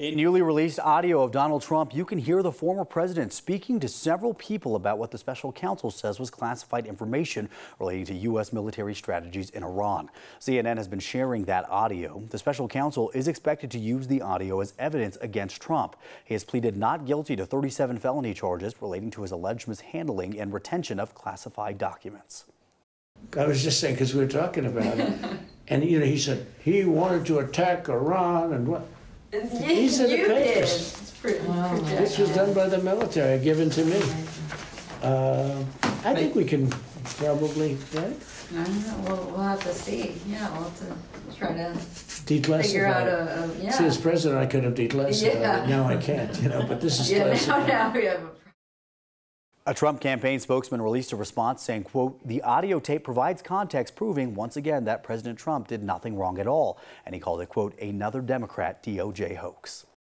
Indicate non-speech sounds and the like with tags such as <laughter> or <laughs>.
In newly released audio of Donald Trump, you can hear the former president speaking to several people about what the special counsel says was classified information relating to U.S. military strategies in Iran. CNN has been sharing that audio. The special counsel is expected to use the audio as evidence against Trump. He has pleaded not guilty to 37 felony charges relating to his alleged mishandling and retention of classified documents. I was just saying, because we were talking about it, <laughs> and you know, he said he wanted to attack Iran and what. These are the You did. papers. It's pretty- Wow. This was done by the military, given to me. Uh, I think we can probably, right? I don't know, we'll, we'll have to see, yeah, we'll have to try to Declassify. figure out it. a, a- yeah. See, as president, I could have declassified Yeah. it. Now I can't, you know, but this is <laughs> Yeah, now, classified. now we have a A Trump campaign spokesman released a response saying, quote, the audio tape provides context proving once again that President Trump did nothing wrong at all. And he called it, quote, another Democrat DOJ hoax.